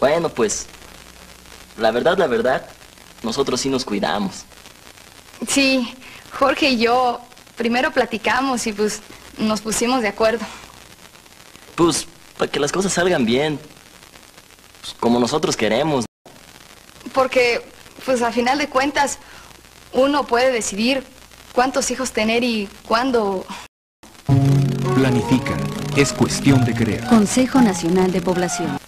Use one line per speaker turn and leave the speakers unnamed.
Bueno, pues, la verdad, la verdad, nosotros sí nos cuidamos.
Sí, Jorge y yo primero platicamos y pues nos pusimos de acuerdo.
Pues, para que las cosas salgan bien. Pues, como nosotros queremos.
Porque, pues a final de cuentas, uno puede decidir cuántos hijos tener y cuándo.
Planifica. Es cuestión de creer.
Consejo Nacional de Población.